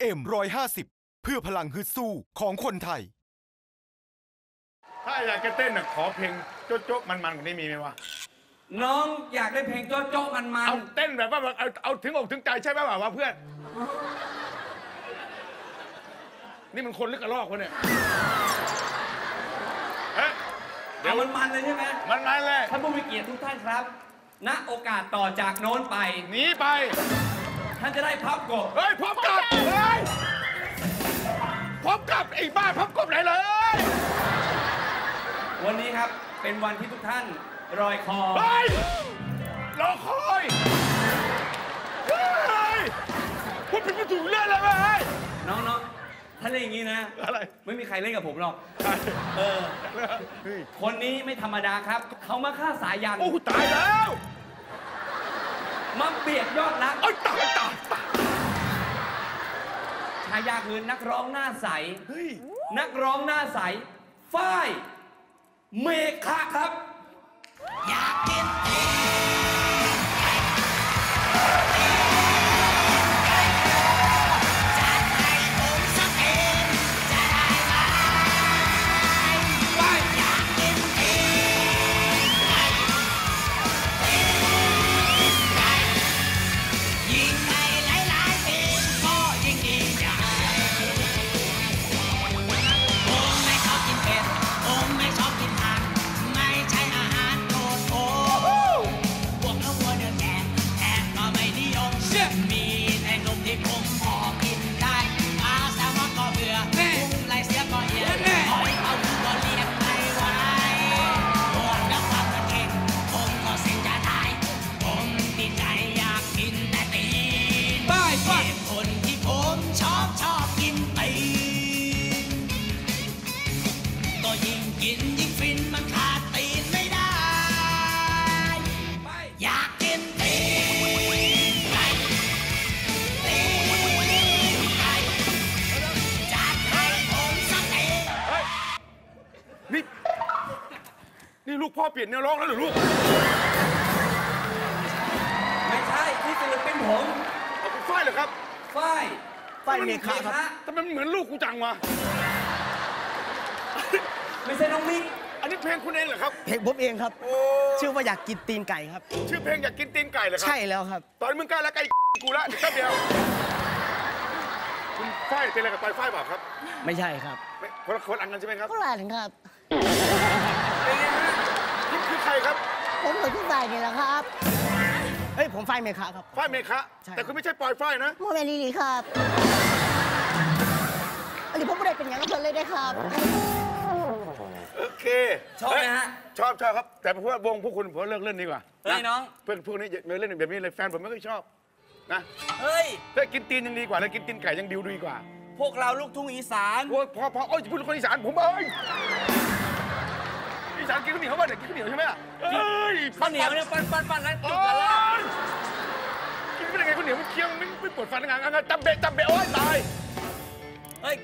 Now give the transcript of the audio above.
เอ็มร้อยห้าสิบเพื่อพลังฮึดสู้ของคนไทย ถ้าอยากจะเต้นน่ะขอเพลงโจ๊ะโจ๊ะมันๆกว่านี้มีไหมวะ น้องอยากได้เพลงโจ๊ะโจ๊ะมันมันเอาเต้นแบบว่าแบบเอาเอาถึงอกถึงใจใช่ไหมวะวะเพื่อน นี่มันคนลึกกระลอกวะเนี่ยเฮ้ยเดี๋เดี๋ยยววมันมันเลยใช่ไหมมันมาเลยท่านผู้มีเกียรติทุกท่านครับ ณโอกาสต่อจากโน้นไป หนีไป ท่านจะได้พับกบเฮ้ยพบกับเฮ้ยพบกับไอ้บ้าพบกับไหนเลยวันนี้ครับเป็นวันที่ทุกท่านรอยคอเฮ้ยรอคอยเฮ้ยพูดผิดพูดถูกเรื่องแล้วเว้ยน้องๆถ้าเล่นอย่างนี้นะ อะไรไม่มีใครเล่นกับผมหรอกใช่เออเฮ้ยคนนี้ไม่ธรรมดาครับ เขามาฆ่าสายันโอ้ตายแล้วมาเบียดยอดรักเอ้ยตายตายตายชายาคือนักร้องหน้าใส เฮ้ย นักร้องหน้าใส ฝ้าย เมฆะครับยิ่ง กินยิ่งฟินมันขาดตีนไม่ได้ อยากกินตีนไก่ตีนไก่จัดให้ผมสักทีนี่ นี่ลูกพ่อเปลี่ยนแนวร้องแล้วเหรือลูก ไม่ใช่ที่ศิลปินผมเอาเป็นฝ้ายเหรอครับฝ้ายฝ้ายเมฆะครับ ทำไมมันเหมือนลูกกูจังวะ ไม่ใช่น้องมิกอันนี้เพลงคุณเองเหรอครับ เพลงผมเองครับโอ้ชื่อว่าอยากกินตีนไก่ครับ ชื่อเพลงอยากกินตีนไก่เหรอครัใช่แล้วครับ ตอนนมึงกล้าแล้วไก่กูละแค่เดียว คุณฝ้ายเป็นอะไรกับปลายฝ้ายเปล่าครับ ไม่ใช่ครับไม่คนละคนอันกันใช่ไหมครับก็หลานครับเป็นไงฮะนี่คือใครครับ ผมเหมือนพี่ฝ่ายนี่แหละครับ เฮ้ยผมไฟเมฆะครับ ฝ้ายเมฆะใช่แต่คุณไม่ใช่ปลอยฝ้ายนะโมเมนต์นี้ครับ อันนี้ผมไม่ได้เป็นอย่างนั้นเพิ่นเลยได้ครับ โอเคชอบไหมฮะ ชอบชอบครับ แต่พว่าวงพวกคุณผมว่าเลิกเล่นดีกว่าเฮ้ยน้อง เพื่อนพวกนี้อย่าเล่นแบบนี้เลยแฟนผมไม่ค่อยชอบนะเฮ้ย ถ้ากินตีนยังดีกว่าแล้วกินตีนไก่ยังดิวดีกว่า พวกเราลูกทุ่งอีสาน โอ้ยพอพอโอ้ยพูดคนอีสานผมเอ้ยอีสานกินข้าวเหนียวป่ะเนี่ยกินข้าวเหนียวใช่ไหมอะเอ้ยข้าวเหนียวเนี่ยปั้นปั้นปั้นแล้วอ้จุกกันละกินไม่ได้ไงข้าวเหนียวมันเคี้ยวมันไม่ไม่ปวดฟันงานงานจับเบะจับเบะโอ้ยตายเฮ้ย